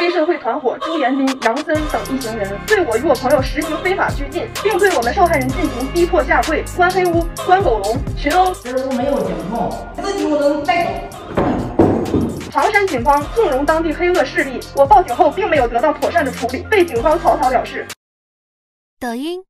黑社会团伙朱延斌、杨森等一行人对我与我朋友实行非法拘禁，并对我们受害人进行逼迫下跪、关黑屋、关狗笼、群殴。这都没有监控，自己我能带走。唐山警方纵容当地黑恶势力，我报警后并没有得到妥善的处理，被警方草草了事。抖音。